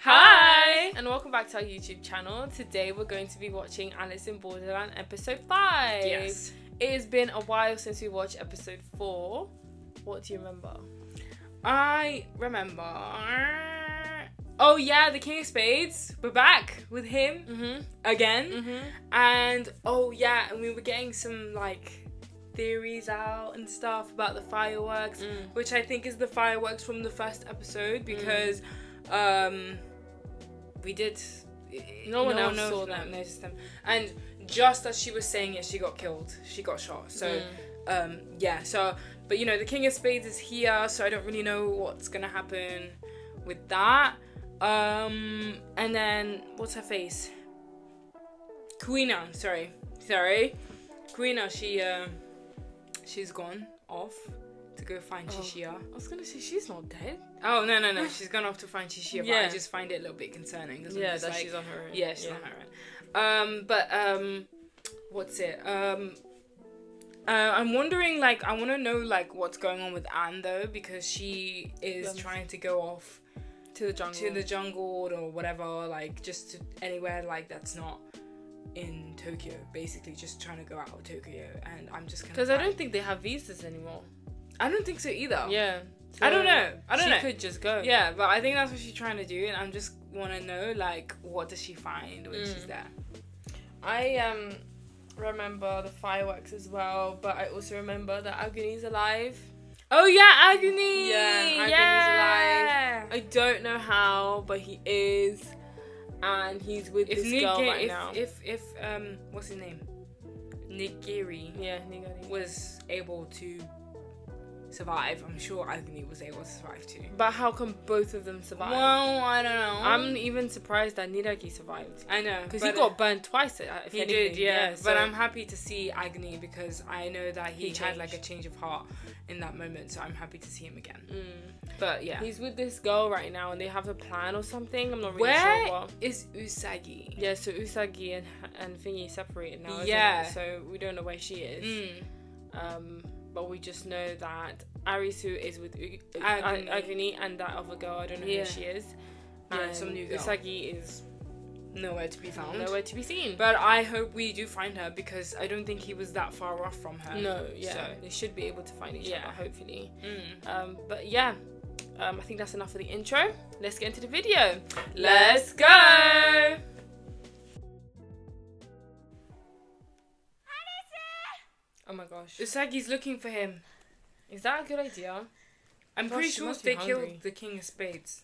Hi! And welcome back to our YouTube channel. Today we're going to be watching Alice in Borderland episode 5. Yes. It has been a while since we watched episode 4. What do you remember? I remember. Oh yeah, the King of Spades. We're back with him Mm-hmm. again. Mm-hmm. And oh yeah, and we were getting some like theories out and stuff about the fireworks, Mm. which I think is the fireworks from the first episode because um we did No one else knows- saw no- them. noticed them. And just as she was saying it, she got killed. She got shot. So Mm. um yeah, so but you know the King of Spades is here, so I don't really know what's gonna happen with that. Um and then what's her face? Kuina, sorry. Sorry. Kuina, she um she's gone off to go find Oh. Chishiya. I was gonna say she's not dead. Oh no no no, she's gone off to find Chishiya, but I just find it a little bit concerning Yeah, that like, she's on her own. yeah, she's on her own. Um, but um, what's it? Um, uh, I'm wondering, like, I want to know, like, what's going on with Anne though, because she is trying to go off To the jungle. to the jungle or whatever, like, just to anywhere like that's not in Tokyo. Basically, just trying to go out of Tokyo, and I'm just Because I don't think they have visas anymore. I don't think so either. Yeah. I don't know. I don't she know. could just go. Yeah, but I think that's what she's trying to do, and I'm just want to know, like, what does she find when she's Mm. there? I um remember the fireworks as well, but I also remember that Aguni's alive. Oh yeah, Aguni. Yeah, Aguni's yeah. I don't know how, but he is, and he's with If this Nick, girl if, right now. if if um, what's his name? Nigiri yeah, Nigari. was able to survive. I'm sure Aguni was able to survive too. But how come both of them survived? Well, I don't know. I'm even surprised that Niragi survived. I know Because he got burned twice. uh, If He anything. did, yeah. so- But I'm happy to see Aguni because I know that he, He had like a change of heart in that moment. So I'm happy to see him again. Mm. But yeah, He's with this girl right now, and they have a plan or something. I'm not really Where sure what. is Usagi? Yeah, so Usagi and and Thingy separated now. Yeah. So we don't know where she is. Mm. Um, but we just know that Arisu is with U- and that other girl. I don't know Yeah. who she is. Yeah, and some new girl. Usagi is Nowhere to be found. nowhere to be seen. But I hope we do find her because I don't think he was that far off from her. no, yeah, So, they should be able to find each Yeah. other hopefully. mm. Um, but yeah, um, I think that's enough for the intro. Let's get into the video. let's go. Oh my gosh. Usagi's looking for him. Is that a good idea? I'm gosh, pretty sure they killed the King of Spades.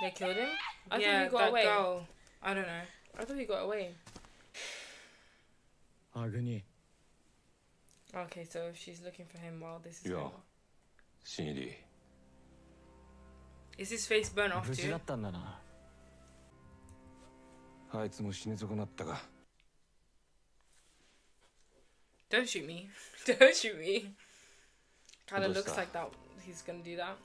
They killed him? I yeah, thought he got that away. Girl. I don't know. I thought he got away. Aguni. Okay, so she's looking for him while this is going on. Is his face burnt off too? Don't shoot me. Don't shoot me. Kind of What was looks that? like that. He's gonna do that.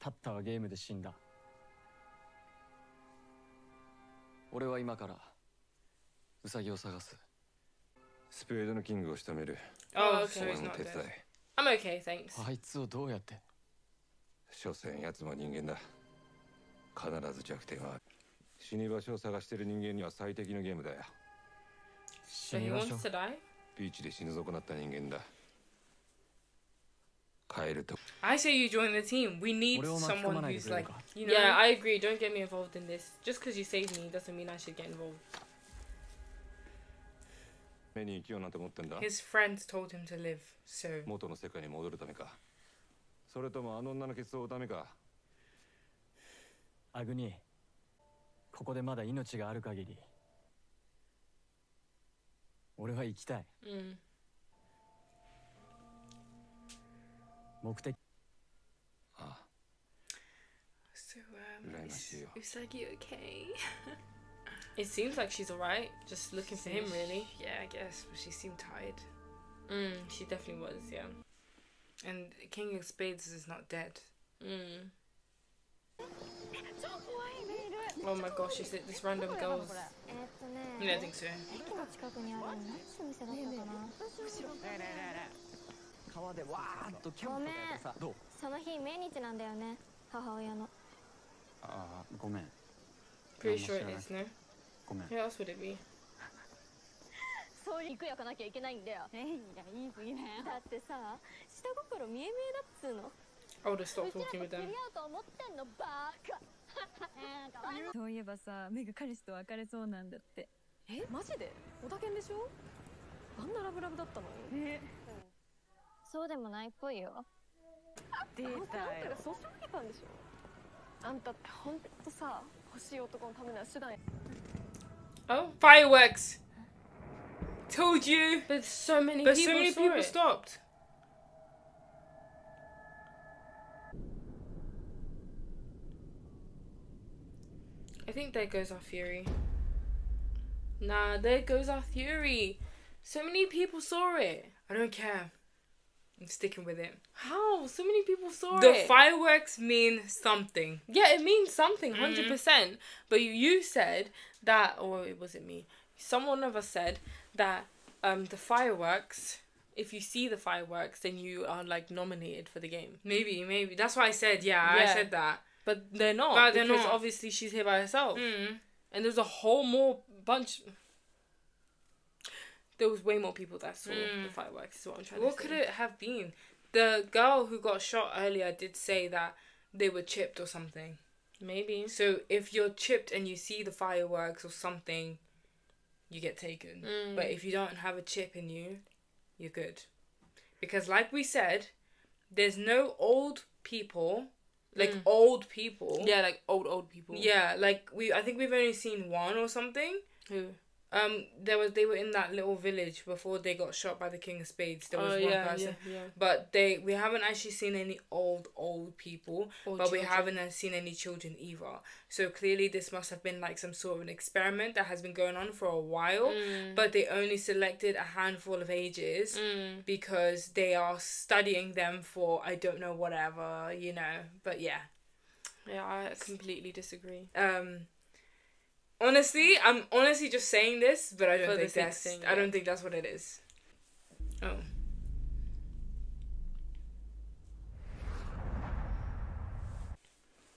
タッタはゲームで死んだ俺は今からウサギを探すスペードのキングを仕留める Oh, Oh, so お he's 前も not 手伝 dead. え I'm okay, thanks. あいつをどうやって所詮奴も人間だ必ず弱点はある死に場所を探してる人間には最適のゲームだよ So 死 he に場所 wants to die? ビーチで死ぬ損なった人間だ帰ると I say you join the team. We need someone who's like, か you know. Yeah, I agree. Don't get me involved in this. Just because you saved me doesn't mean I should get involved. 目に生きようなんて思ってんだ His friends told him to live, so 元の世界に戻るためかそれともあの女のケツをためかアグニここでまだ命がある限り俺は生きたい Mm. 目的あ So um, Very is nice, yeah. Usagi okay? It seems like she's alright. Just looking for him, really. Yeah, I guess, but she seemed tired. Mm, she definitely was, yeah. And King of Spades is not dead. Mm. Oh my gosh, is it this random girl's. えーっとね Yeah, I think so. 駅の近くにある何店だったかな？川でわーっとキャンプとかやってさどうその日命日なんだよね母親のああごめん Pretty is, no? ごめん else would it be? そういう肉焼かなきゃいけないんだよえいやいいすぎねだってさ下心見え見えだっつうの I would have う stopped ちらと talking with 釣 them. り合うと思ってんのバーカえーかわいい そういえばさメグ彼氏と別れそうなんだって。えマジで？小田犬でしょ？あんなラブラブだったのね。そうでもないっぽいよ。出あんたたよあんたがそうしかけたんでしょ？あんたってほんとさ欲しい男のためなら手段 Oh, Fireworks. Told you. but so many But people so many people it. stopped. Think there goes our theory. Nah, there goes our theory. So many people saw it. I don't care. I'm sticking with it. How? So many people saw The it. The fireworks mean something. yeah, it means something, Mm-hmm. 100 percent. But you, you said that, or it wasn't me. Someone of us said that um the fireworks. If you see the fireworks, then you are like nominated for the game. Maybe, maybe. That's why I said, yeah, I said that. But they're not. But they're because not. obviously she's here by herself. Mm. And there's a whole more bunch. There was way more people that saw Mm. the fireworks. Is what I'm trying What to say. could it have been? The girl who got shot earlier did say that they were chipped or something. Maybe. So if you're chipped and you see the fireworks or something, you get taken. Mm. But if you don't have a chip in you, you're good. Because like we said, there's no old people, like Mm. old people. Yeah, like old old people. Yeah, like we I think we've only seen one or something. Who? Um there was they were in that little village before they got shot by the King of Spades. There was oh one yeah, person. yeah, yeah. But they we haven't actually seen any old old people, Old but we haven't uh, seen any children either. So clearly this must have been like some sort of an experiment that has been going on for a while, Mm. but they only selected a handful of ages Mm. because they are studying them for I don't know whatever, you know. But yeah. Yeah, I completely disagree. Um honestly, I'm honestly just saying this, but I don't For the think sake of that's saying I it. don't think that's what it is. Oh.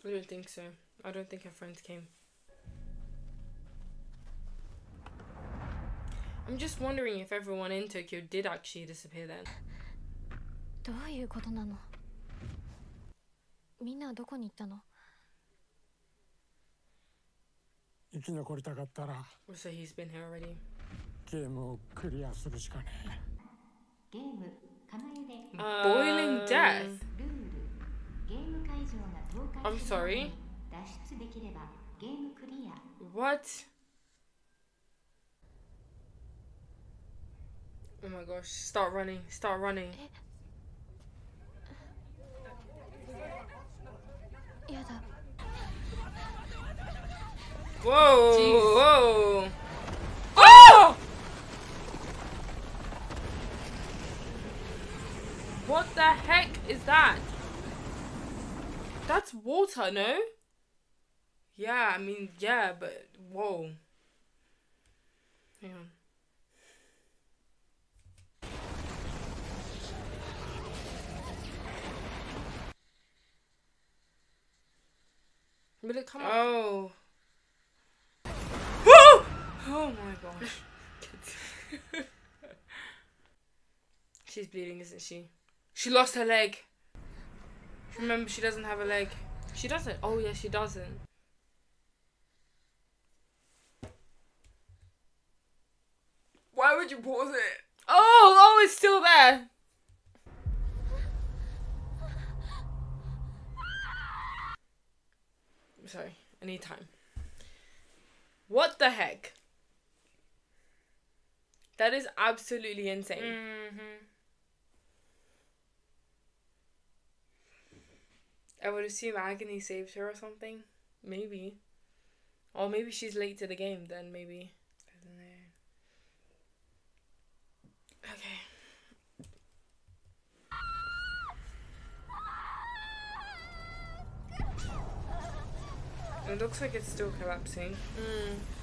I don't think so. I don't think her friends came. I'm just wondering if everyone in Tokyo did actually disappear then. どういうことなのみんなはどこに行ったの 生き残りたかったら So he's been here already. ゲームをクリアするしかねゲームかなえで Boiling Um, death. ルールゲーム会場が倒壊 I'm する前 sorry? に脱出できればゲームクリア What? Oh my gosh, start running, start running. やだ Whoa! Jeez. Whoa! What the heck is that? That's water, no? Yeah, I mean, yeah, but whoa. Hang on. Will it come up? Oh. Oh my gosh. She's bleeding, isn't she? She lost her leg. Remember, she doesn't have a leg. She doesn't. Oh yeah, she doesn't. Why would you pause it? Oh, oh, it's still there. Sorry, I need time. What the heck? That is absolutely insane. Mm-hmm. I would assume Aguni saved her or something. Maybe. Or maybe she's late to the game. Then maybe. I don't know. Okay. It looks like it's still collapsing. Mm.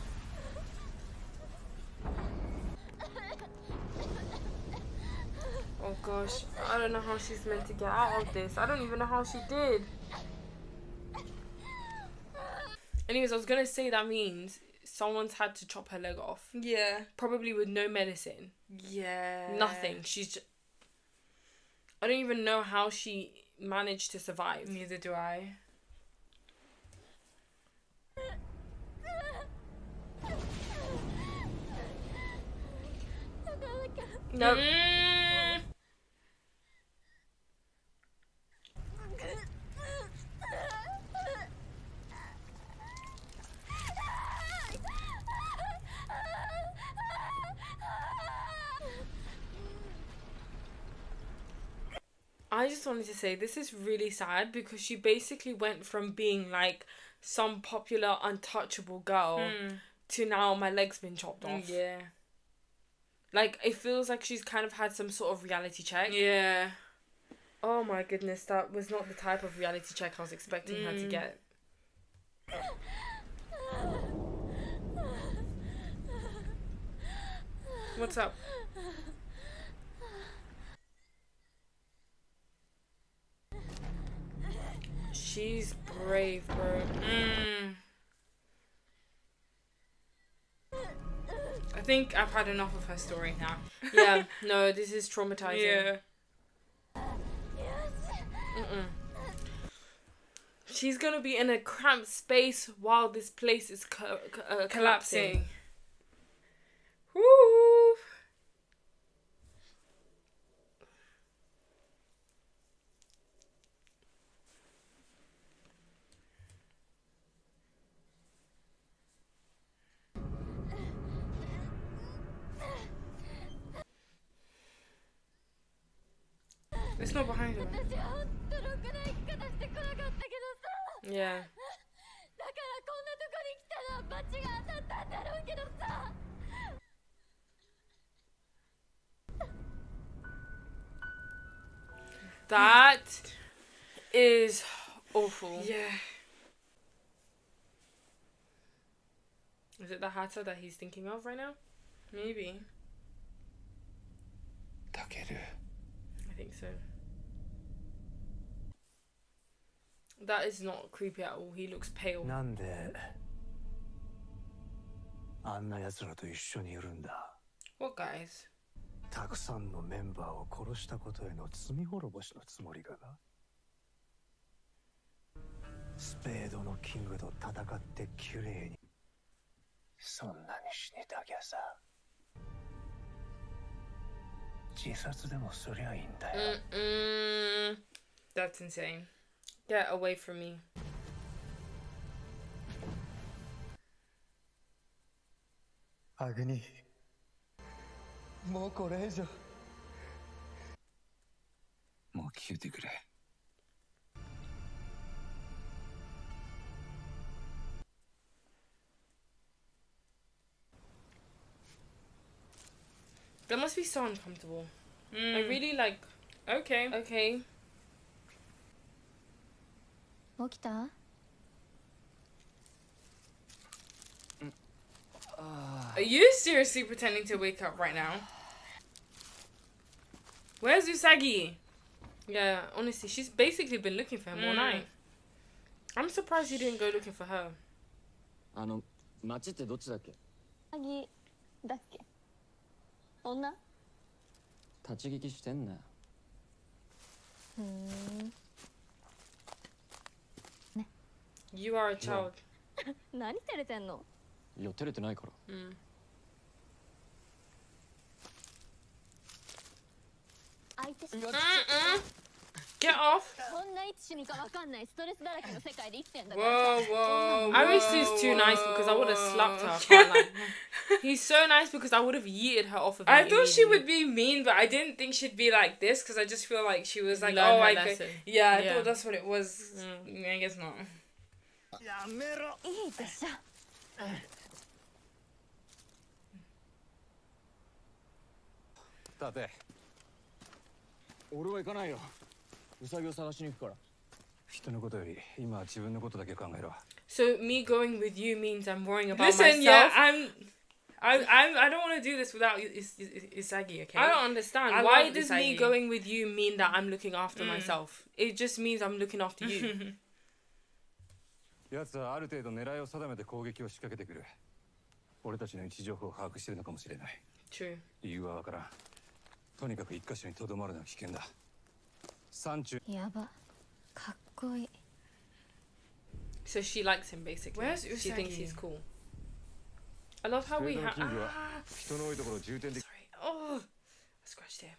Oh gosh, I don't know how she's meant to get out of this. I don't even know how she did. Anyways, I was gonna say that means someone's had to chop her leg off, Yeah. probably with no medicine, Yeah. nothing. She's. Just, I don't even know how she managed to survive. Neither do I. No. Mm. I just wanted to say this is really sad because she basically went from being like some popular untouchable girl Mm. to now my leg's been chopped off. Yeah. Like it feels like she's kind of had some sort of reality check. Yeah. Oh my goodness, that was not the type of reality check I was expecting her to Mm. get. What's up? She's brave, bro. Mm. I think I've had enough of her story now. Yeah, no, this is traumatizing. Yeah. Mm-mm. She's gonna be in a cramped space while this place is co- uh, collapsing. Collapsing. girl behind him. Yeah. That is awful. Yeah. Is it the Hata that he's thinking of right now? Maybe. I think so. That is not creepy at all. He looks pale. なんであんな奴らと一緒にいるんだ What guys? たくさんのメンバーを殺したことへの罪滅ぼしのつもりかなスペードのキングと戦って綺麗にそんなに死にたきゃさ自殺でもすりゃいいんだよ、 Mm-mm. That's insane. Get away from me. Aguni. That must be so uncomfortable. Mm. I hmm. really like. Okay. Okay. 起きた Are you seriously pretending to wake up right now? Where's Usagi? Yeah, honestly, she's basically been looking for him all Mm. night. I'm surprised he didn't go looking for her. あの町ってどっちだっけアギだっけ女立ち聞きしてんなよふーん You are a child. 何照れてんのいや、照れてないから。うん。相手し。Get off! Whoa, whoa, Arisu is too nice because I would have slapped her. He's so nice because I would have yeeted her off of me. I thought she would be mean, but I didn't think she'd be like this because I just feel like she was like, Learn oh, I could. Yeah, I yeah. thought that's what it was. Mm. I guess not. やめろいいでしょ立て俺は行かないよウサギを探しに行くから人のことより今は自分のことだけ考えろ So me going with you means I'm worrying about Listen, myself. Listen, yeah, I'm I, I, I don't want to do this without Usagi, okay? I don't understand. I Why does Usagi. me going with you mean that I'm looking after mm. myself? It just means I'm looking after you. 奴はある程度狙いを定めて攻撃を仕掛けてくる俺たちの位置情報を把握してるのかもしれない True. 理由はわからんとにかく一箇所にとどまるのは危険だ山中やばかっこいい So she likes him basically. Where's she thinks Usagi? he's cool. I love how we have. Ah, 人の多いところを重点的 oh, I scratched here.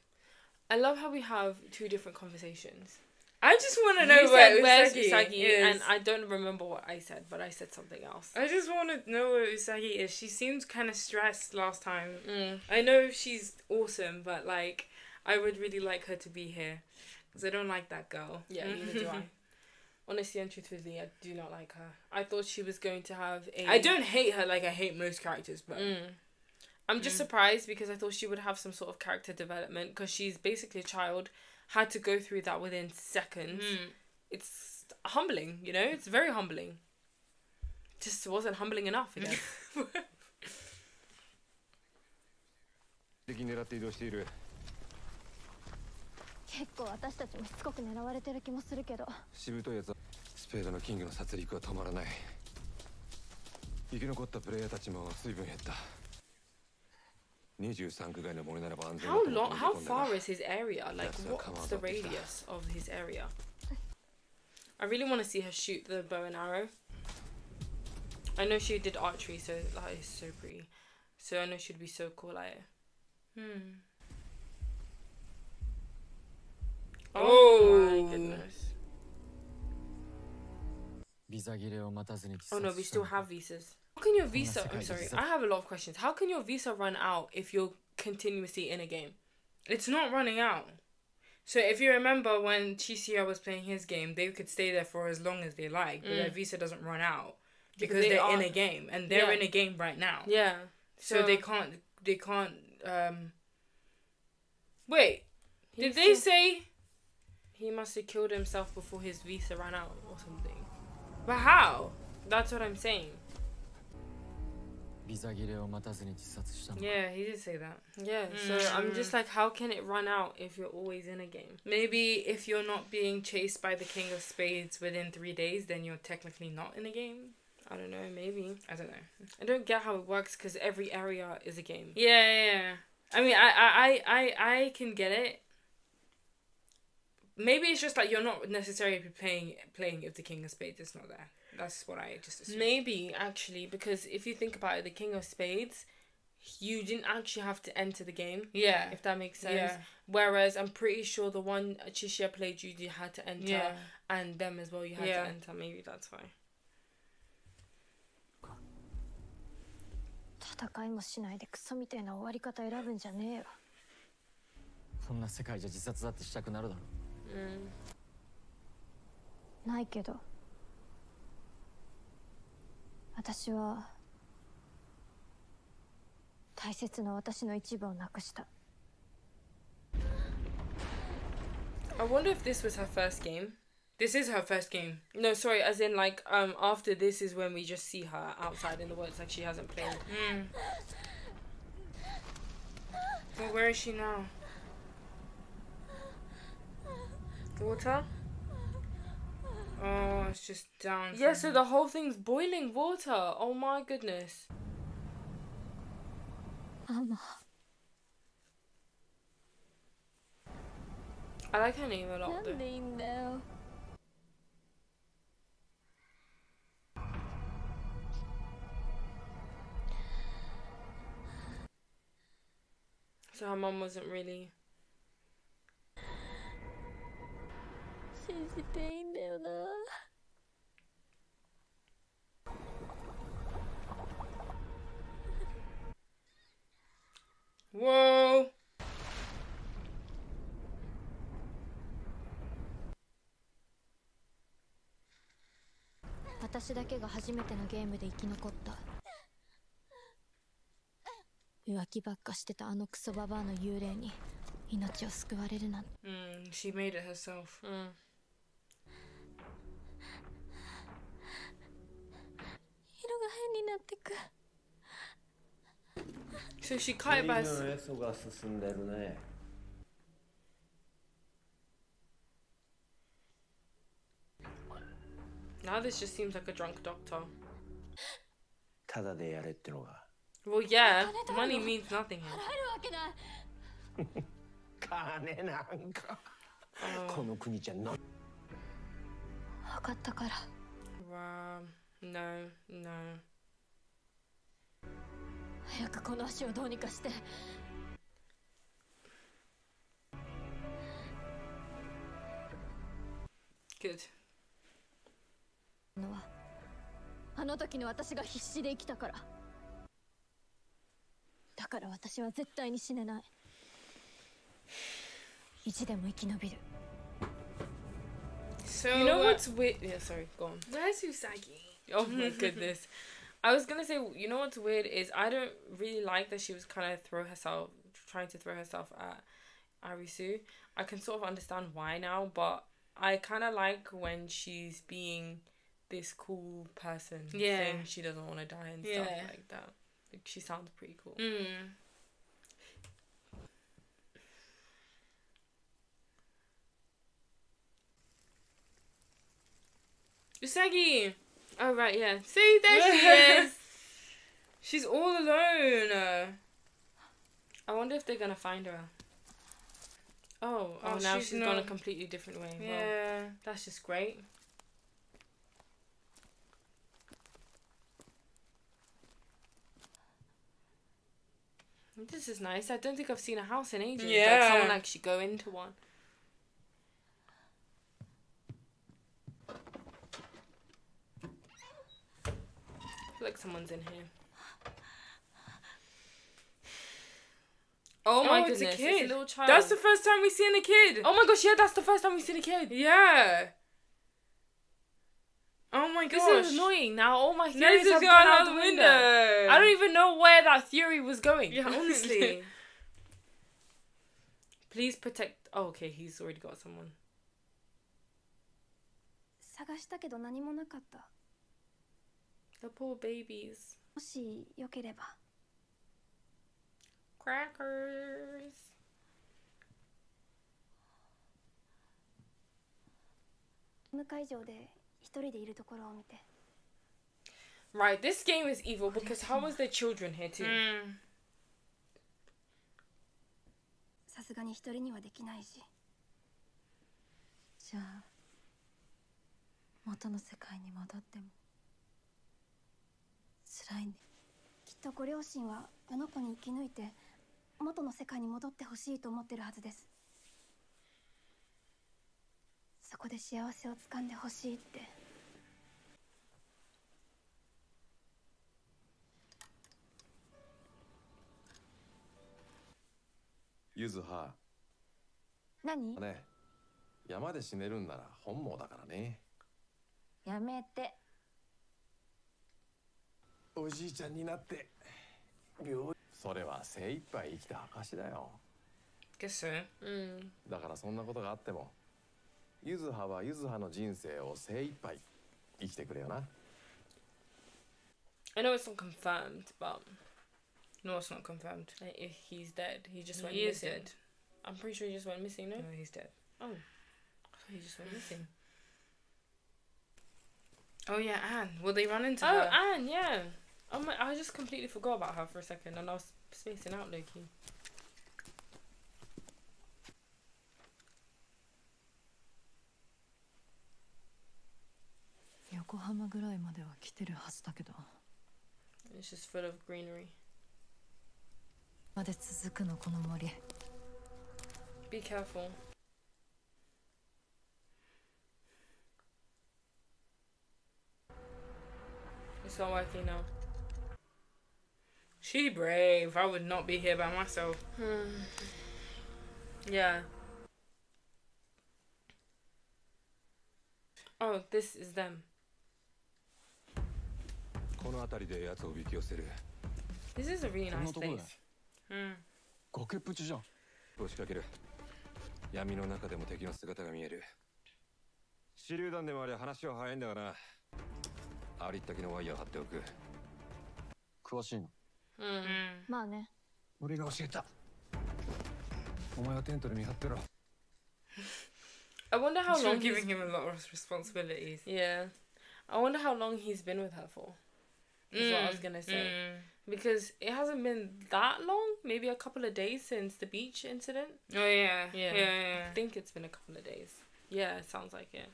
I love how we have two different conversations. I just want to You know said where where's Usagi, Usagi, is. and I don't remember what I said, but I said something else. I just want to know where Usagi is. She seemed kind of stressed last time. Mm. I know she's awesome, but like, I would really like her to be here because I don't like that girl. Yeah, neither do I. Honestly and truthfully, I do not like her. I thought she was going to have a. I don't hate her like I hate most characters, but Mm. I'm just Mm. surprised because I thought she would have some sort of character development because she's basically a child, had to go through that within seconds. Mm. It's humbling, you know? It's very humbling. Just wasn't humbling enough, I guess. 的に狙って移動している結構私たちもしつこく狙われてる気もするけどしぶといやつはスペードのキングの殺戮は止まらない生き残ったプレイヤーたちも随分減った How long? How far is his area? Like, what's the radius of his area? I really want to see her shoot the bow and arrow. I know she did archery, so that is so pretty. So I know she'd be so cool Like. Hmm. Oh, oh my goodness. Oh no, we still have visas. How can your visa? I'm sorry, I have a lot of questions. How can your visa run out if you're continuously in a game? It's not running out. So if you remember when Chishiya was playing his game, they could stay there for as long as they like, but their Mm. visa doesn't run out Because because they they're in a game and they're Yeah. in a game right now. Yeah. So, So- they can't. They can't. Um. Wait. Did they said- say? He must have killed himself before his visa ran out or something. But how? That's what I'm saying. Yeah, he did say that. Yeah. Mm. So I'm just like, how can it run out if you're always in a game? Maybe if you're not being chased by the King of Spades within three days, then you're technically not in a game. I don't know. Maybe. I don't know. I don't get how it works because every area is a game. Yeah, yeah, yeah. I mean, I, I, I, I, I can get it. Maybe it's just like you're not necessarily playing playing if the King of Spades is not there. That's what I just assumed. Maybe actually, because if you think about it, the King of Spades, you didn't actually have to enter the game. Yeah. If that makes sense. Yeah. Whereas I'm pretty sure the one Chishiya played you, you had to enter, yeah. and them as well, you had yeah. to enter. Maybe that's why. 戦いもしないでクソみたいな終わり方選ぶんじゃねえよそんな世界じゃ自殺だってしたくなるだろう、うん、ないけど私は大切な私の一部をなくした I wonder if this was her first game. This is her first game. No, sorry, as in like um after this is when we just see her outside in the woods, like she hasn't played. Mm. Well, where is she now? Water? Oh, it's just down. Yeah, so the whole thing's boiling water. Oh my goodness. Mama. I like her name a lot. Her name now. So her mom wasn't really 信じていいんだよな Whoa. 私だけが初めてのゲームで生き残った浮気ばっかしてたあのクソババアの幽霊に命を救われるなんて Mm, she made it herself. mm. 色 So she cut it by の s- エソが進んでるね now this just seems like a drunk doctor. ただでやれってのが Well, yeah, money means nothing here. 金なんかこの国じゃな分かったから Wow. No, no. 早くこの足をどうにかして Good. のはあの時の私が必死で生きたからだから私は絶対に死ねない意地でも生き延びる So You know uh, what's weird? Yeah, sorry, go on. Where's Usagi? Oh my goodness. I was gonna say, you know what's weird is I don't really like that she was kind of throw herself, trying to throw herself at Arisu. I can sort of understand why now, but I kind of like when she's being this cool person, Yeah. saying she doesn't want to die and stuff like that. Like she sounds pretty cool. Mm. Usagi. Oh right, yeah. See, there she is. She's all alone. I wonder if they're gonna find her. Oh, oh, Oh, now she's she's gone a completely different way. Well, Yeah. that's just great. This is nice. I don't think I've seen a house in ages. Like Yeah. someone actually go into one. feel like someone's in here. Oh my Oh, it's goodness, a kid. little child. That's the first time we've seen a kid. Oh my gosh, yeah, that's the first time we've seen a kid. Yeah. Oh my This gosh. is annoying. Now all my This theories is have going gone out out the the window. window. I don't even know where that theory was going. Yeah, honestly. Please protect. Oh, okay, he's already got someone. 探したけど何もなかった The poor babies. もしよければ Crackers. 向会場で一人でいるところを見て Right, this game is evil because how was there children here too? Mm. さすがに一人にはできないしじゃあ元の世界に戻っても辛いね。きっとご両親はあの子に生き抜いて元の世界に戻ってほしいと思ってるはずです。そこで幸せをつかんでほしいって。ゆずは。何？ね山で死ねるんなら本望だからね。やめておじいちゃんになって病それは精一杯生きた証だよ Guess so. Mm. だからそんなことがあってもゆずははゆずはの人生を精一杯生きてくれよな I know it's not confirmed, but No, it's not confirmed. like, if he's dead, he just went He is missing. dead. I'm pretty sure he just went missing. No, No, he's dead. oh, I thought he just went missing. Oh yeah, Anne. Will they run into Oh, her? Anne, yeah. Oh my, I just completely forgot about her for a second, and I was spacing out, Loki. 横浜ぐらいまでは来てるはずだけど It's just full of greenery. まで続くのこの森 Be careful. It's not working now. She brave. I would not be here by myself. Yeah. Oh, this is them. この辺りで奴をおびき寄せる This is a really nice place. で Mm. 崖っぷちじゃん押しかける闇の中でも敵の姿が見える手榴弾でもありゃ話は早いんだがなありったけのワイヤーを張っておく詳しいの？Mm. まあね俺が教えたお前はテントで見張ってろ I wonder how You're long he's giving him a lot of responsibilities. Yeah. I wonder how long he's been with her for. Is what I was Mm, gonna say. mm. Because it hasn't been that long. Maybe a couple of days since the beach incident. Oh yeah, Yeah. yeah, yeah. I think it's been a couple of days. Yeah, it sounds like it.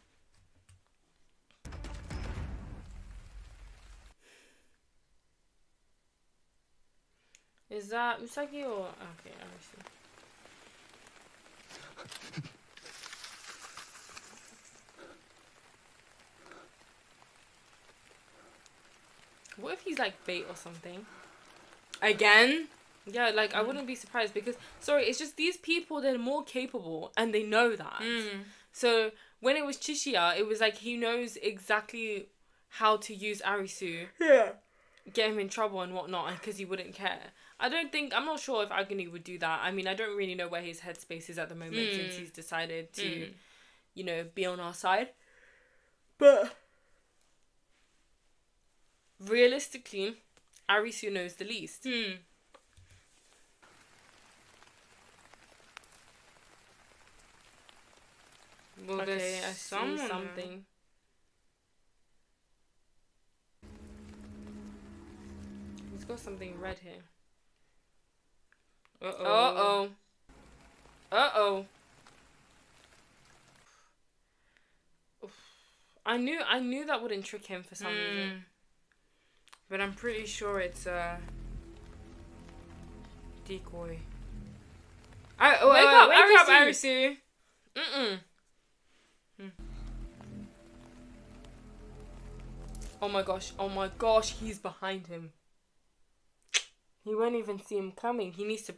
Is that Usagi or okay? I see. What if he's like bait or something? Again? Yeah, like I wouldn't be surprised because sorry, it's just these people they're more capable and they know that. Mm. So when it was Chishiya, it was like he knows exactly how to use Arisu. Yeah. Get him in trouble and whatnot because he wouldn't care. I don't think I'm not sure if Aguni would do that. I mean, I don't really know where his headspace is at the moment Mm. since he's decided to, Mm. you know, be on our side. But realistically, Arisu knows the least. Hmm. Well, okay, there's I see something. He's got something red here. Uh Uh oh. Uh oh. I knew I knew that wouldn't trick him for some reason. Mm. But I'm pretty sure it's uh decoy. I, oh, Wake up, wake up, Arisu. Arisu. Mm-mm. Oh my gosh, oh my gosh, he's behind him. He won't even see him coming. He needs to.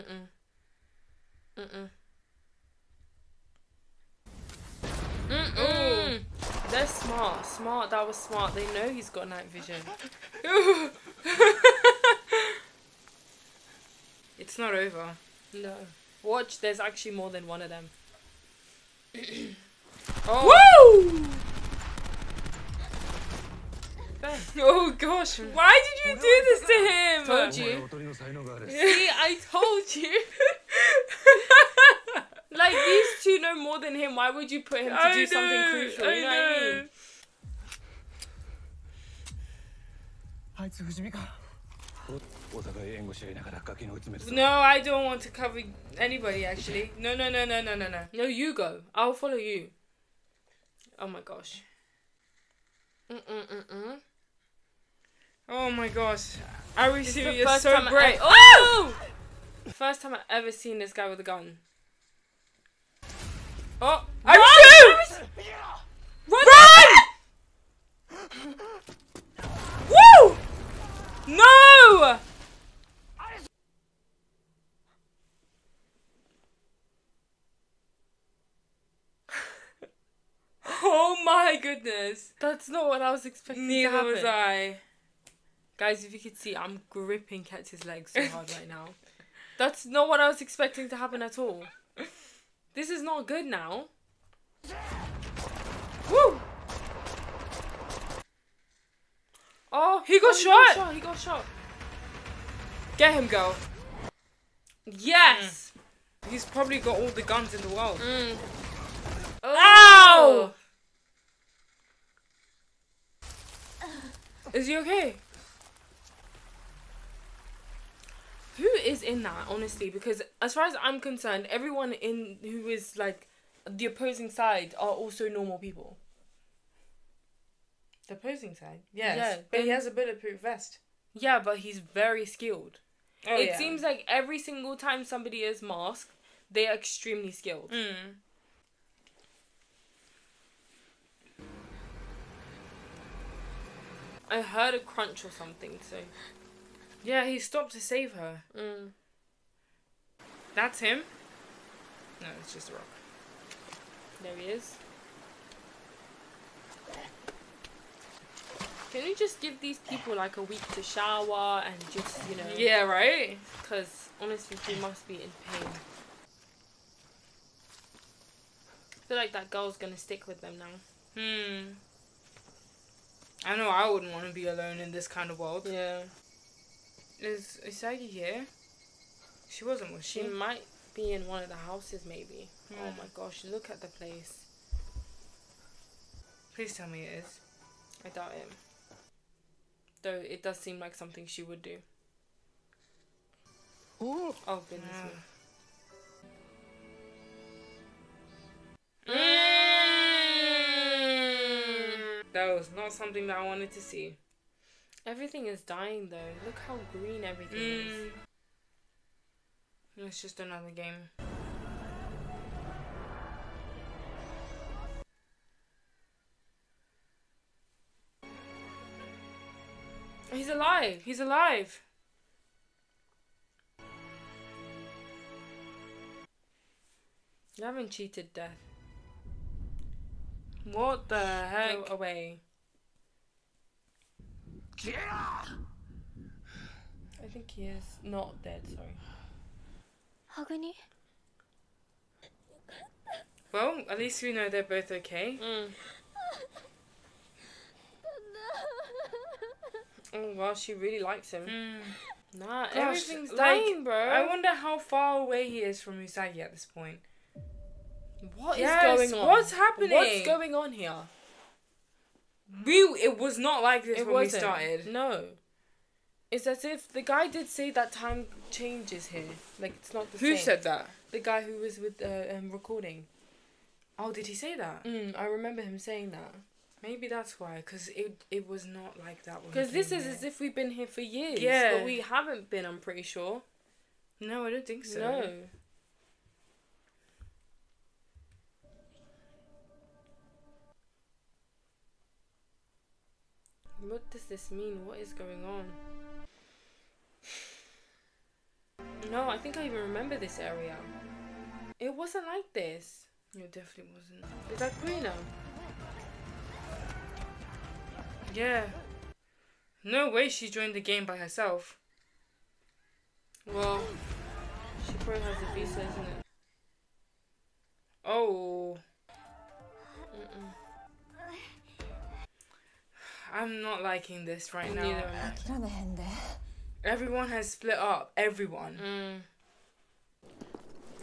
Mm-mm. Mm-mm. Mm-mm. They're smart. Smart. That was smart. They know he's got night vision. it's not over. No. Watch, there's actually more than one of them. Oh. Woo! Oh gosh, why did you do this to him? Told you. See, I told you. like these two know more than him. Why would you put him to I do something know, crucial? I you know, what I mean? あいつ不死身かお互い援護し合いながら崖に追い詰めるぞ No, I don't want to cover anybody actually. No, no, no, no, no, no, no. No, you go. I'll follow you. Oh my gosh. Mm-mm-mm-mm. Oh my gosh. Is the you're so I brave. Oh! First time I've ever seen this guy with a gun. Oh! Arisu! Run! Run! Woo! No! Oh my goodness. That's not what I was expecting to Neither was I. Guys, if you could see, I'm gripping Ket's legs so hard right now. That's not what I was expecting to happen at all. This is not good now. Woo! Oh, He got oh, shot. He got shot. Get him, girl. Yes. He's probably got all the guns in the world. Mm. Ow! Is he okay? Who is in that, honestly? Because as far as I'm concerned, everyone in who is like the opposing side are also normal people. The opposing side. Yes. Yeah, but he has a bulletproof vest. Yeah, but he's very skilled. Oh, it yeah. seems like every single time somebody is masked, they are extremely skilled. Mm. I heard a crunch or something, so. Yeah, he stopped to save her. Mm. That's him? No, it's just a rock. There he is. Can you just give these people like a week to shower and just, you know. Yeah, right? Because honestly, he must be in pain. I feel like that girl's gonna stick with them now. Hmm. I know I wouldn't want to be alone in this kind of world. Yeah. Is Usagi here? She wasn't, was she? She might be in one of the houses, maybe. Yeah. Oh my gosh, look at the place. Please tell me it is. I doubt it. Though it does seem like something she would do. Oh, oh goodness me. Mm. That was not something that I wanted to see. Everything is dying though. Look how green everything is. Mm. It's just another game. He's alive. He's alive. You haven't cheated death. What the heck? Go away. I think he is not dead, sorry. Aguni? Well, at least we know they're both okay. Mm. Oh wow, she really likes him. Mm. Nah, Gosh, everything's dying, like, bro. I wonder how far away he is from Usagi at this point. What yes, is going on? What's happening? What's going on here? We it was not like this It when wasn't. we started. No. It's as if the guy did say that time changes here. Like it's not the Who same. said that? The guy who was with the um, recording. Oh, did he say that? Mm, I remember him saying that. Maybe that's why, because it it was not like that. we Because this is as if we've been here for years. Yeah. But we haven't been, I'm pretty sure. No, I don't think so. No. What does this mean? What is going on? No, I think I even remember this area. It wasn't like this. It definitely wasn't. Is that greener? Yeah. No way she joined the game by herself. Well, she probably has a visa, isn't it? Oh. Mm-mm. I'm not liking this right now. Neither am I. Everyone has split up. Everyone. Mm.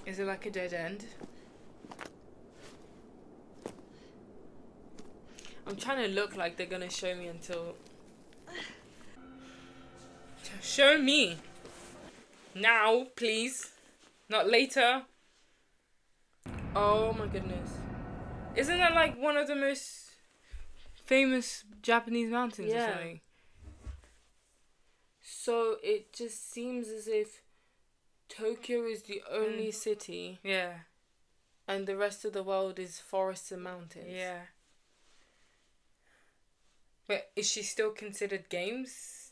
Is it like a dead end? I'm trying to look like they're gonna show me until. Show me! Now, please. Not later. Oh my goodness. Isn't that like one of the most famous Japanese mountains or Yeah. something? So it just seems as if Tokyo is the only Mm. city Yeah. and the rest of the world is forests and mountains. Yeah. But is she still considered games?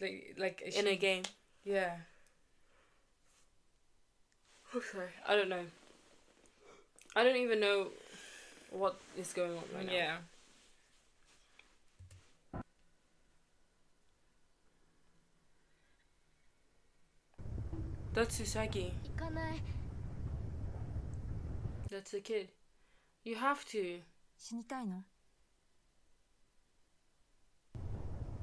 Like, like In she- a game. Yeah. Oh, sorry. I don't know. I don't even know what is going on right now. Yeah. That's Usagi. That's the kid. You have to.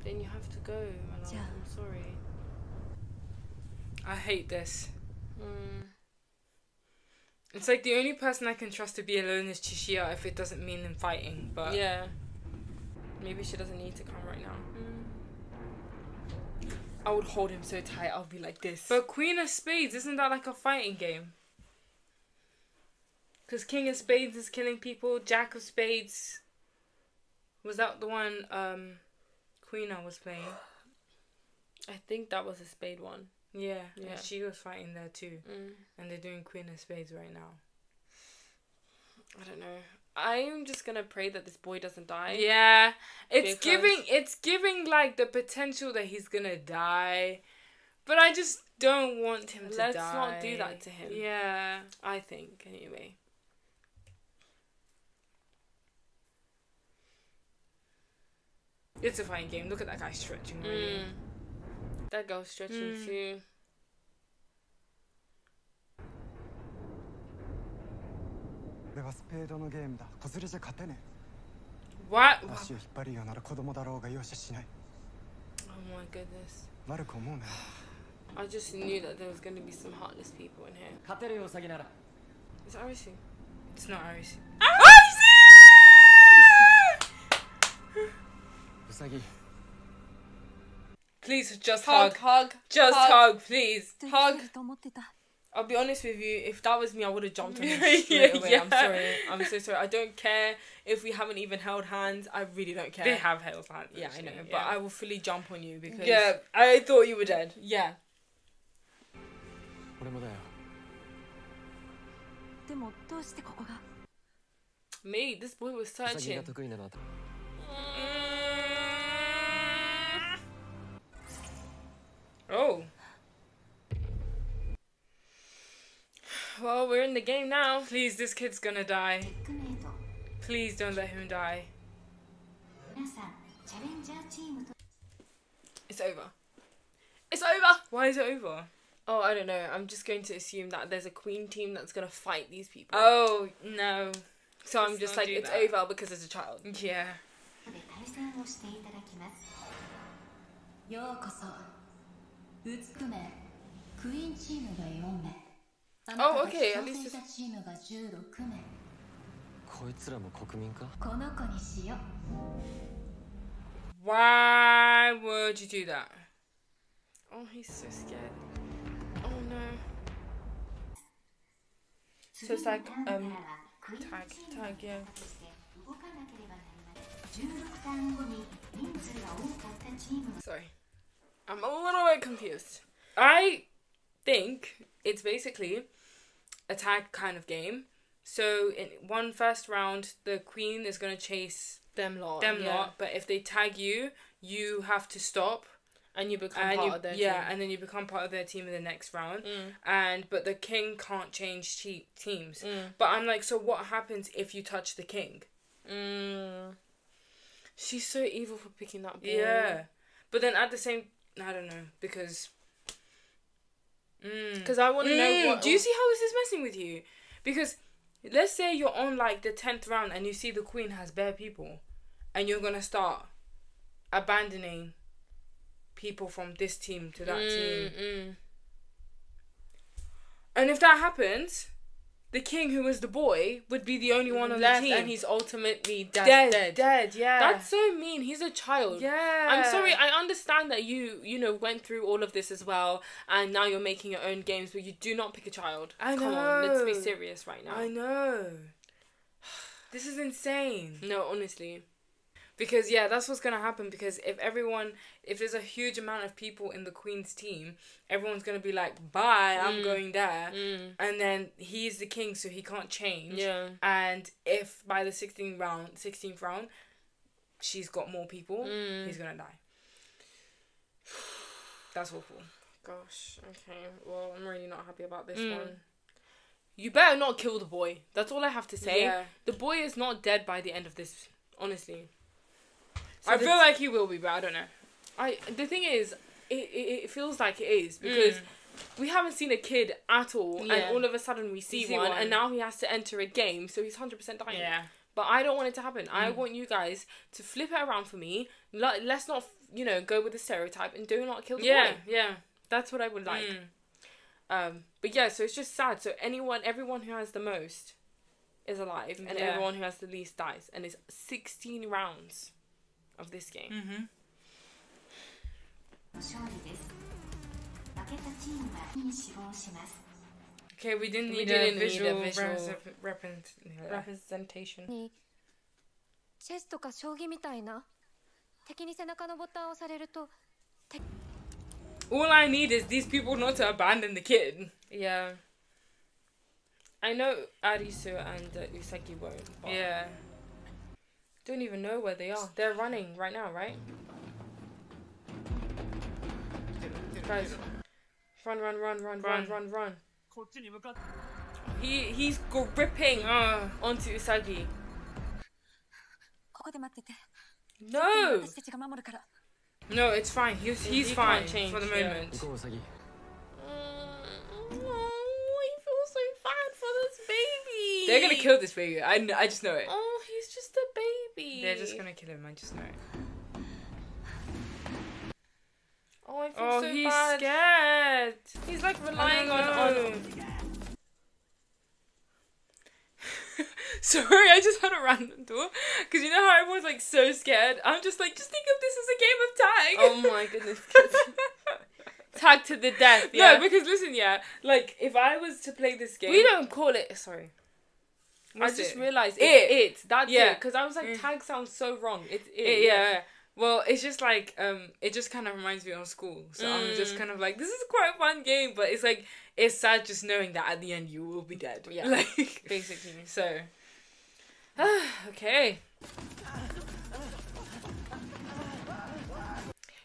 Then you have to go, my love. I'm sorry. I hate this. Mm. It's like the only person I can trust to be alone is Chishiya if it doesn't mean them fighting, but. Yeah. Maybe she doesn't need to come right now. Mm. I would hold him so tight. I'll be like this. But Queen of Spades isn't that like a fighting game? Because King of Spades is killing people. Jack of Spades. Was that the one um, Queen I was playing? I think that was a spade one. Yeah, yeah. Yeah. she was fighting there too. Mm. And they're doing Queen of Spades right now. I don't know. I'm just gonna pray that this boy doesn't die. Yeah, it's Because- giving it's giving like the potential that he's gonna die, but I just don't want him to Let's die. not do that to him. Yeah, I think anyway. it's a fine game. Look at that guy stretching. Really. Mm. That girl's stretching Mm. too. これはスペードのゲームだ子連れじゃ勝てね What? え足を引っ張るようなら子供だろうが容赦しない Oh my goodness. 悪く思うなよ I just knew that there was going to be some heartless people in here. 勝てるよウサギなら Is it Arisu? It's not Arisu. ウサギ Please just Hug, hug. hug, Just hug. hug, please. と Hug. 生きてると思ってた I'll be honest with you, if that was me, I would have jumped on him Yeah, straight away. I'm yeah. sorry. I'm so sorry. I don't care if we haven't even held hands. I really don't care. They have held hands. Yeah, I know. actually, But yeah. I will fully jump on you because. Yeah, I thought you were dead. Yeah. 俺もだよでもどうしてここが Me, this boy was ウサギ searching. が得意なのは Oh. Well, we're in the game now. Please, this kid's gonna die. Please don't let him die. It's over. It's over! Why is it over? Oh, I don't know. I'm just going to assume that there's a queen team that's going to fight these people. Oh, no. So Let's I'm just like, it's that. over because there's a child. Yeah oh, okay, at least it's... Why would you do that? Oh, he's so scared. Oh no. So it's like, um, tag, tag, yeah. Sorry. I'm a little bit confused. I think it's basically a tag kind of game. So in one first round, the queen is gonna chase Them lot. them yeah. lot, but if they tag you, you have to stop. And you become and part you, of their yeah, team. and then you become part of their team in the next round. Mm. And but the king can't change te- teams. Mm. But I'm like, so what happens if you touch the king? Mm. She's so evil for picking that ball. Yeah. But then at the same, I don't know because Mm. because I want to know Mm, what. Do you see how this is messing with you? Because let's say you're on like the tenth round and you see the queen has bare people, and you're gonna start abandoning people from this team to that team. Mm, And if that happens, the king, who was the boy, would be the only one on Left the team. and he's ultimately dead. dead, dead. dead, yeah. That's so mean. He's a child. Yeah. I'm sorry. I understand that you, you know, went through all of this as well, and now you're making your own games, but you do not pick a child. I Come on, let's be serious right now. I know. This is insane. No, honestly. Because yeah, that's what's gonna happen. Because if everyone, if there's a huge amount of people in the Queen's team, everyone's gonna be like, "Bye, I'm Mm. going there," Mm. and then he's the king, so he can't change. Yeah. And if by the 16th round, 16th round, she's got more people, Mm. he's gonna die. That's awful. Gosh. Okay. Well, I'm really not happy about this Mm. one. You better not kill the boy. That's all I have to say. Yeah. The boy is not dead by the end of this. Honestly. So I feel like he will be, but I don't know. I the thing is, it, it, it feels like it is because we haven't seen a kid at all, Mm. Yeah. and all of a sudden we see, see one, one. and now he has to enter a game, so he's hundred percent dying. Yeah. But I don't want it to happen. I Mm. want you guys to flip it around for me. Let, let's not, you know, go with the stereotype and do not kill the Yeah. boy. Yeah. That's what I would like. Mm. Um, but yeah, so it's just sad. So anyone, everyone who has the most is alive, and Yeah. everyone who has the least dies, and it's sixteen rounds of this game. Mm-hmm. 勝利です負けたチームは2死亡します Okay, we didn't We need didn't a need a visual, visual repres- represent- representation. にチェスとか将棋みたいな敵に背中のボタンを押されると All I need is these people not to abandon the kid. Yeah. I know Arisu and uh, Usagi won't. But Yeah. Don't even know where they are. They're running right now, right? Guys, run, run, run, run, run, run, run. He he's gripping uh, onto Usagi. No. No, it's fine. He's he's he fine change, for the moment. Yeah. Mm, oh, I feel so bad for this baby. They're gonna kill this baby. I I just know it. Oh just a baby. They're just gonna kill him. I just know it. Oh, I feel Oh, so he's bad. scared. He's like oh, relying on, on. Sorry, I just had a random thought. Because you know how everyone's like so scared? I'm just like, just think of this as a game of tag. Oh my goodness. Tag to the death. Yeah. No, because listen, yeah, like if I was to play this game, we don't call it. Sorry. What's I just it? realized It. it's it. That's Yeah. it. Because I was like, Mm. tag sounds so wrong. It's it. It- yeah, yeah. Well, it's just like um, it just kind of reminds me of school. So I'm just Mm. kind of like, this is quite a fun game, but it's like it's sad just knowing that at the end you will be dead. Yeah. like Basically. so. okay.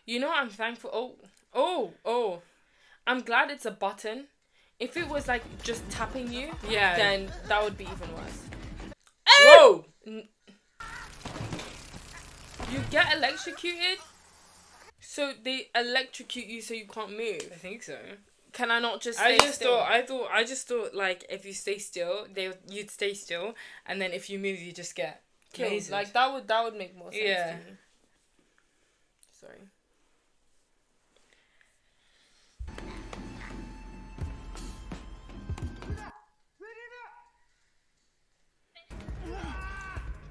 You know, I'm thankful. Oh, oh, oh. I'm glad it's a button. If it was like just tapping you, Yeah. then that would be even worse. Whoa! You get electrocuted, so they electrocute you so you can't move. I think so. Can I not just? I just still? thought I thought I just thought like if you stay still, they you'd stay still, and then if you move, you just get killed. Like that would that would make more sense Yeah. to me. Sorry.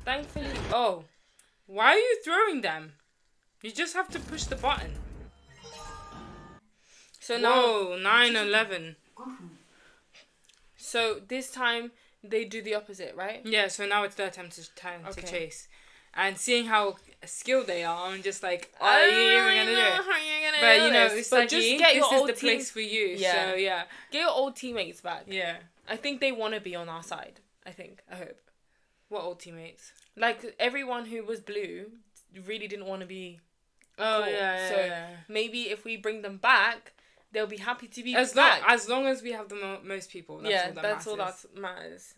Thankfully, Oh, why are you throwing them? You just have to push the button. so now Whoa, 9 11. so this time they do the opposite, right? Yeah, so now it's their time to, time to chase. And seeing how skilled they are, I'm just like, I are don't you even gonna do know it? gonna But you know, this, it's like, just this get your is the team- place for you. Yeah. So yeah, Get your old teammates back. yeah. I think they want to be on our side. I think. I hope. What old teammates? Like everyone who was blue really didn't want to be. Oh caught. yeah, yeah, So yeah. maybe if we bring them back, they'll be happy to be As long, back. as long as we have the mo- most people, that's yeah, all that that's all matters. that matters.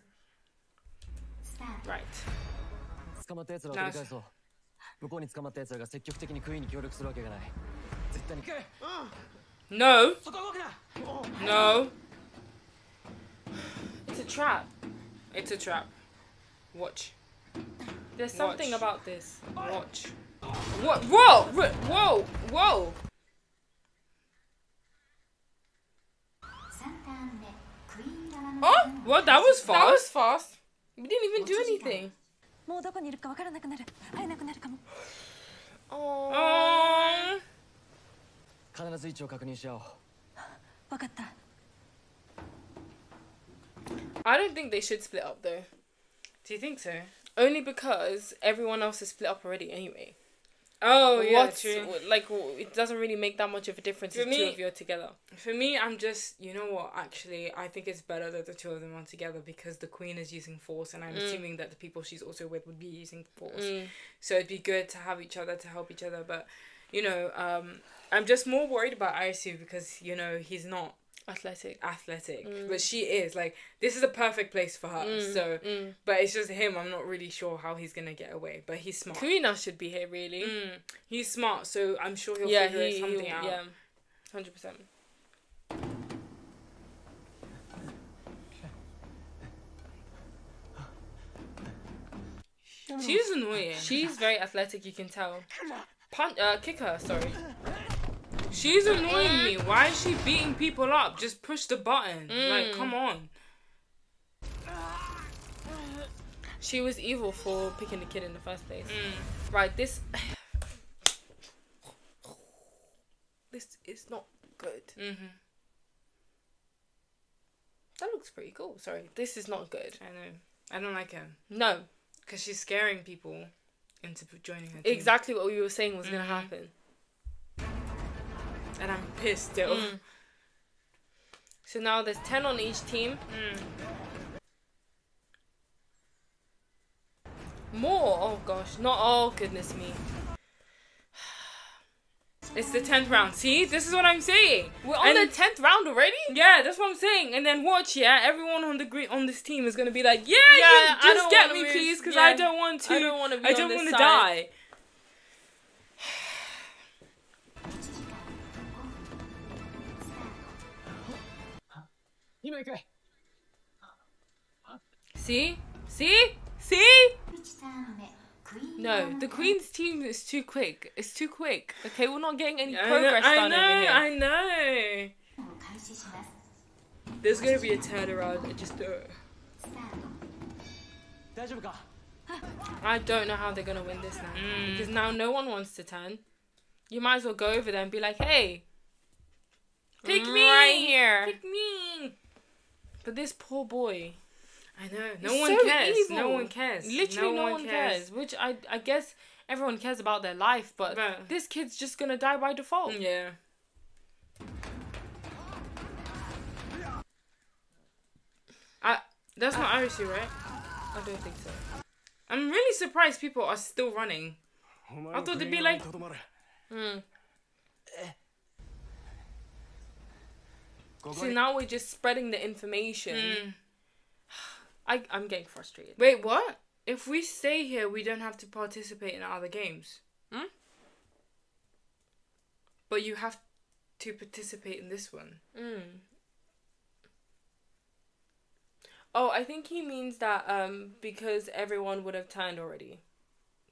Right. 捕まった奴らを取り返そう向こうに捕まった奴らが積極的にクイーンに協力するわけがない絶対に No. そこ動くな No. It's a trap. It's a trap. Watch. There's something Watch. about this. Watch. What? Whoa! Wh- Whoa! Whoa! 3ターン目クイーン側の Oh, what? That was That was fast. fast. We didn't even do anything. もうどこにいるかわからなくなる会えなくなるかも Oh. Oh. 必ず位置を確認し合おうわかった I don't think they should split up though. Do you think so? Only because everyone else is split up already anyway. Oh yeah, What's true. like? It doesn't really make that much of a difference For if two of you are together. For me, I'm just, you know what, actually, I think it's better that the two of them are together because the queen is using force, and I'm Mm. assuming that the people she's also with would be using force. Mm. So it'd be good to have each other to help each other. But, you know, um, I'm just more worried about Arisu because, you know, he's not Athletic. athletic, Mm. but she is. Like, this is a perfect place for her. Mm, So, mm. but it's just him. I'm not really sure how he's gonna get away, but he's smart. Kuina should be here really. Mm. He's smart, so I'm sure he'll yeah, figure he, something he'll- out. Yeah, hundred percent. She's annoying. She's very athletic. You can tell. Punch, uh, kick her. Sorry. She's annoying me. Why is she beating people up? Just push the button. Like, Mm. come on. She was evil for picking the kid in the first place. Mm. Right. This. this is not good. Mm-hmm. That looks pretty cool. Sorry, this is not good. I know. I don't like her No, because she's scaring people into joining her. Team. exactly what we were saying was gonna Mhm. happen. And I'm pissed still. Mm. So now there's ten on each team. Mm. More. Oh gosh. Not. Oh goodness me. It's the tenth round. See, this is what I'm saying. We're on And- the tenth round already. Yeah, that's what I'm saying. And then watch, yeah, everyone on the green on this team is gonna be like, yeah, Yeah, you I just don't get me, please, because Yeah, I don't want to. I don't wanna be I don't want to die. See? See? See? No, the Queen's team is too quick. It's too quick. Okay, we're not getting any progress I know, done I know, I know. There's gonna be a turnaround. I just do it. I don't know how they're gonna win this now mm. because now no one wants to turn. You might as well go over there and be like, "Hey, pick me right here. Pick me." But this poor boy, I know. No one so cares. No one cares. Literally, no, one cares. Which I I guess everyone cares about their life, but But- this kid's just gonna die by default. Yeah. I, that's not Arisu, right? I don't think so. I'm really surprised people are still running. I thought they'd be like, hmm. eh, Mm. So now we're just spreading the information. Mm. I I'm getting frustrated. wait, what? If we stay here, we don't have to participate in other games. Hmm? But you have to participate in this one. Mm. Oh, I think he means that um because everyone would have turned already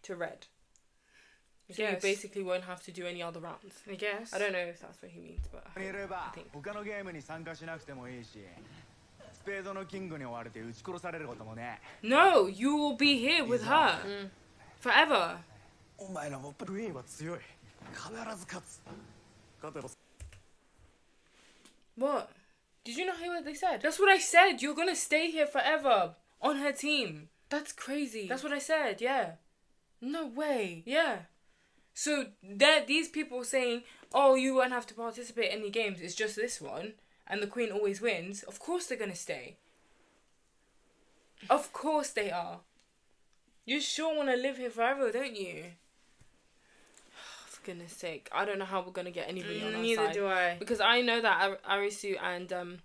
to red. So you basically won't have to do any other rounds. I guess. I don't know if that's what he means, but I, hope, I think. No, you will be here with her、mm. forever. What? Did you not hear what they said? That's what I said. You're gonna stay here forever on her team. That's crazy. That's what I said. Yeah. No way. Yeah. So that these people saying, "Oh, you won't have to participate in any games. It's just this one, and the queen always wins." Of course they're gonna stay. Of course they are. You sure want to live here forever, don't you? For goodness sake, I don't know how we're gonna get anybody on our Neither side. do I. Because I know that Ar- Arisu and um,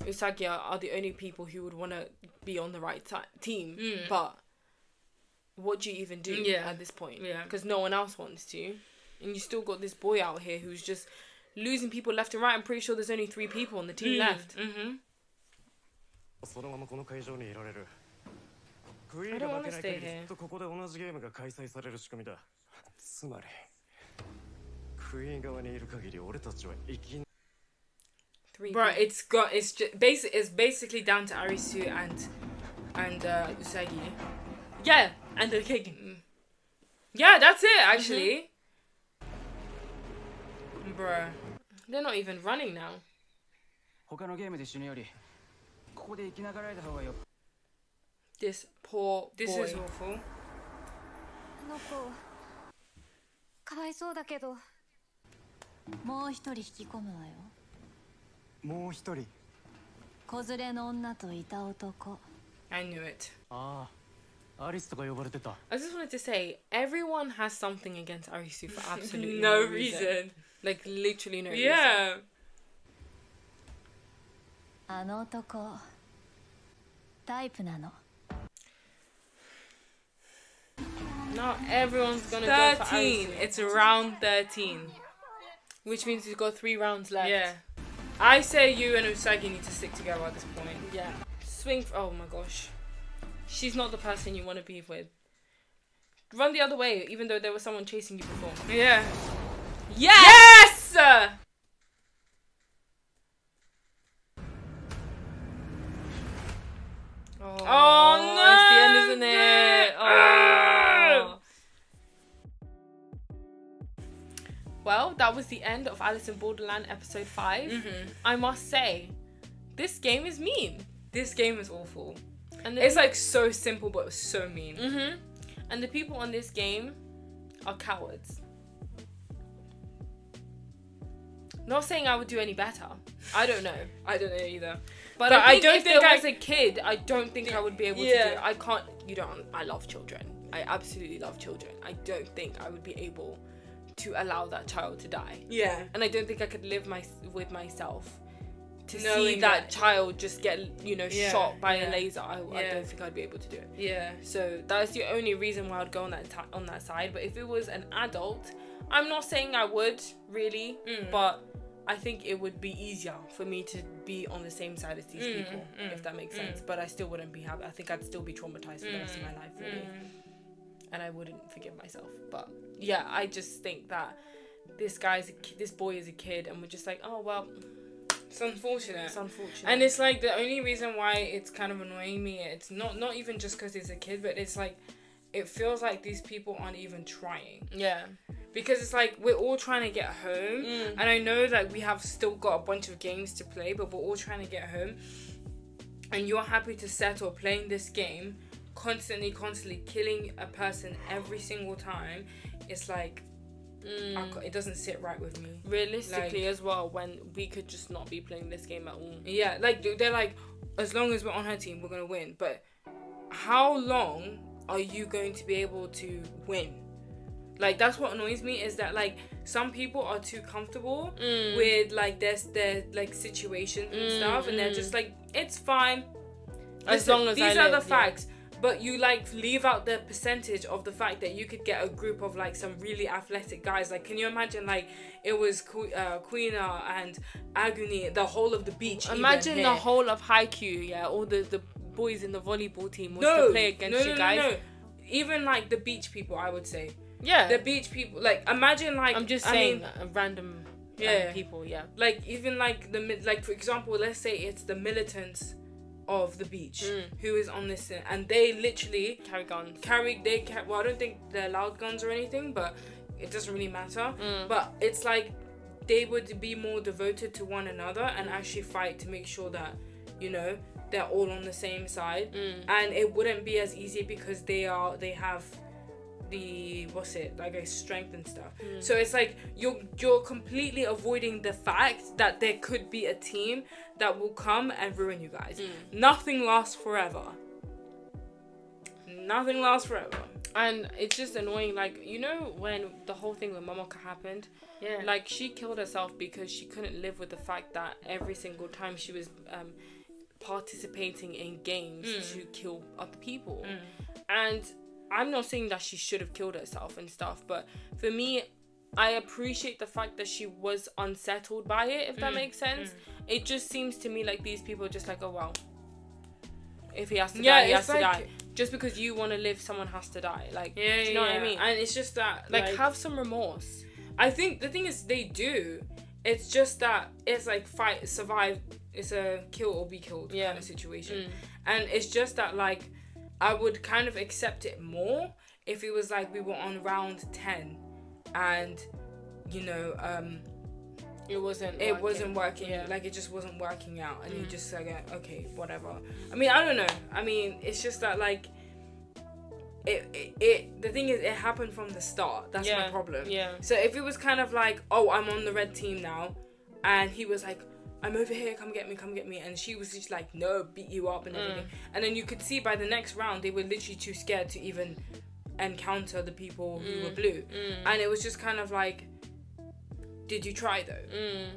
Usagi are, the only people who would want to be on the right ti- team. Mm. But what do you even do yeah. at this point? Yeah. Because no one else wants to. And you still got this boy out here who's just losing people left and right. I'm pretty sure there's only three people on the team mm. left. Mm-hmm. I don't want to stay here. Three. Bro, it's got it's just basic. It's basically down to Arisu and and uh, Usagi. yeah, and the king. Mm. Yeah, that's it actually. Mm-hmm. Bruh. They're not even running now. 他のゲームで死ぬよりここで生きながらえた方がよ This poor This boy. is awful. あの子かわいそうだけどもう一人引き込むわよもう一人子連れの女といた男 I knew it. ああ I just wanted to say, everyone has something against Arisu for absolutely No no, reason. reason. Like literally no reason. Yeah. あの男タイプなの Not everyone's gonna go for 13. Arisu. It's round 13. Which means we've got three rounds left. Yeah. I say you and Usagi need to stick together at this point. Yeah. Swing. F- oh my gosh. She's not the person you want to be with. Run the other way, even though there was someone chasing you before. Yeah. Yes! Yes! Oh, Oh, no! It's the end, isn't it? Oh. Well, that was the end of Alice in Borderland episode 5. Mhm. I must say, this game is mean. This game is awful. And It's like so simple but so mean. hmm And the people on this game are cowards. Not saying I would do any better. I don't know. I don't know either. But, But I, I don't think I- was a kid, I don't think I would be able to do Yeah. it. I can't. You don't. I love children. I absolutely love children. I don't think I would be able to allow that child to die. Yeah. And I don't think I could live my with myself to see that, that- child just get you know Yeah, shot by yeah, a laser. I, I don't think I'd be able to do it. Yeah. So that's the only reason why I'd go on that on that side. But if it was an adult, I'm not saying I would really, Mm. but I think it would be easier for me to be on the same side as these Mm, people, mm, if that makes mm. sense. But I still wouldn't be happy. I think I'd still be traumatized for the rest of my life, really. and I wouldn't forgive myself. But yeah, I just think that this guy's a ki- this boy is a kid, and we're just like, oh well, It's unfortunate. it's unfortunate. And it's like the only reason why it's kind of annoying me. It's not not even just because he's a kid, but it's like it feels like these people aren't even trying. yeah, Because it's like we're all trying to get home, Mm. and I know that we have still got a bunch of games to play, but we're all trying to get home. And you're happy to settle playing this game, constantly, constantly killing a person every single time. It's like Mm. It doesn't sit right with me. realistically Like- as well, when we could just not be playing this game at all. Yeah, like they're like, as long as we're on her team, we're gonna win. But how long are you going to be able to win? Like that's what annoys me is that like some people are too comfortable Mm. with like their their like situations and Mm, stuff, and they're mm. just like, it's fine. As Listen, long as these I are live, the yeah. But you like leave out the percentage of the fact that you could get a group of like some really athletic guys. Like, can you imagine like it was uh, Kuina and Aguni, the whole of the beach. Imagine the whole of Haikyuu, yeah, all the the boys in the volleyball team was no, to play against no, you no, guys. No, no. Even like the beach people, I would say. Yeah. The beach people, like imagine like I'm just I saying mean, uh, random yeah. Yeah. people, yeah. like even like the like for example, let's say it's the militants of the beach Mm. who is on this and they literally Carry guns. carry they ca- well I don't think they're loud guns or anything, but it doesn't really matter. Mm. But it's like they would be more devoted to one another and actually fight to make sure that you know they're all on the same side, Mm. and it wouldn't be as easy because they are they have the what's it like a strength and stuff. Mm. So it's like you're you're completely avoiding the fact that there could be a team that will come and ruin you guys. Mm. Nothing lasts forever. Nothing lasts forever. And it's just annoying, like you know when the whole thing with Momoka happened, Yeah. like she killed herself because she couldn't live with the fact that every single time she was um, participating in games Mm. to kill other people, Mm. and I'm not saying that she should have killed herself and stuff, but for me, I appreciate the fact that she was unsettled by it. If that Mm, makes sense, it just seems to me like these people are just like, oh well. If he has to Yeah, die, he has it's to die. Just because you want to live, someone has to die. Like, Yeah, do you know yeah, what I mean? And it's just that like, like have some remorse. I think the thing is they do. It's just that it's like fight, survive. It's a kill or be killed yeah. kind of situation, Mm. and it's just that like I would kind of accept it more if it was like we were on round ten, and you know um it wasn't it working. wasn't working Yeah. like it just wasn't working out and you Mm. just like okay whatever i mean i don't know i mean it's just that like it, it, it the thing is it happened from the start that's my problem yeah. so if it was kind of like oh i'm on the red team now and he was like i'm over here come get me come get me and she was just like no beat you up and Mm. everything and then you could see by the next round they were literally too scared to even encounter the people who were Mm, blue mm. and it was just kind of like did you try though Mm.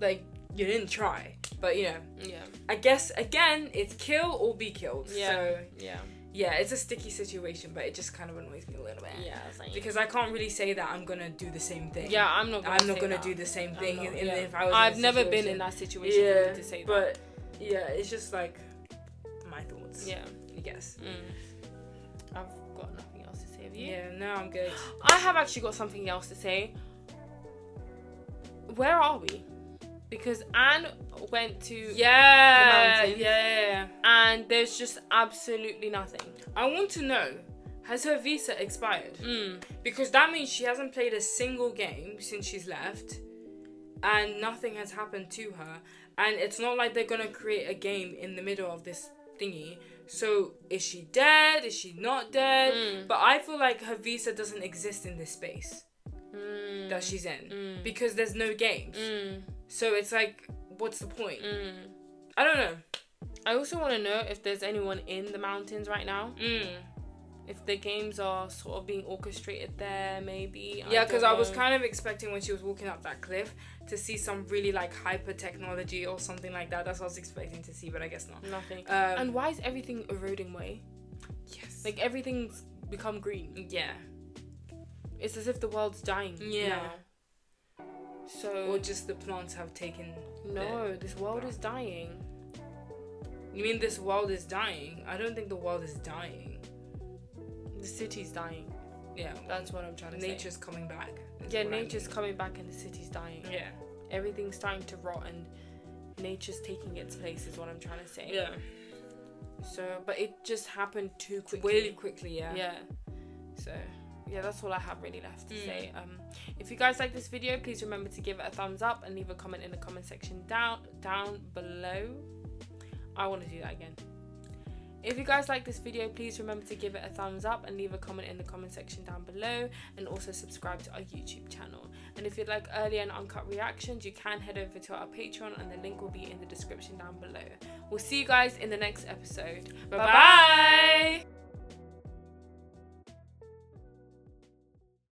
like you didn't try but you know Yeah. i guess again it's kill or be killed Yeah. so yeah. Yeah it's a sticky situation but it just kind of annoys me a little bit Yeah, because i can't really say that i'm gonna do the same thing Yeah, I'm not. Gonna i'm not gonna that. do the same thing not- in, yeah. if I was I've never been in that situation for yeah me to say that. but yeah it's just like my thoughts Yeah. i guess Mm. I've got nothing else to say. Have you? yeah no i'm good I have actually got something else to say. Where are we? Because Anne went to yeah the mountains yeah and there's just absolutely nothing. i want to know has her visa expired Mm. because that means she hasn't played a single game since she's left and nothing has happened to her and it's not like they're gonna create a game in the middle of this thingy so is she dead is she not dead Mm. but i feel like her visa doesn't exist in this space Mm. that she's in Mm. because there's no games Mm. So it's like what's the point Mm. i don't know I also want to know if there's anyone in the mountains right now. mm. If the games are sort of being orchestrated there, maybe. Yeah, because don't I was kind of expecting when she was walking up that cliff to see some really like hyper technology or something like that. That's what I was expecting to see, but I guess not. nothing. Um, and why is everything eroding away? yes, Like everything's become green. yeah, It's as if the world's dying. Yeah. Now. So or just the plants have taken. no, this world is dying. You mean this world is dying? I don't think the world is dying. The city's dying. Yeah, That's what I'm trying to say. nature's coming back. Yeah, what I nature's mean. coming back and the city's dying. Yeah. Everything's starting to rot and nature's taking its place is what I'm trying to say. Yeah. So, but it just happened too quickly. Really quickly, yeah. Yeah. So, yeah, that's all I have really left to Mm. say. Um, if you guys like this video, please remember to give it a thumbs up and leave a comment in the comment section down down below. I want to do that again. If you guys like this video, please remember to give it a thumbs up and leave a comment in the comment section down below and also subscribe to our YouTube channel. And if you'd like early and uncut reactions, you can head over to our Patreon and the link will be in the description down below. We'll see you guys in the next episode. Bye bye!